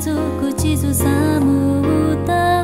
家族地図寒む歌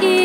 eat.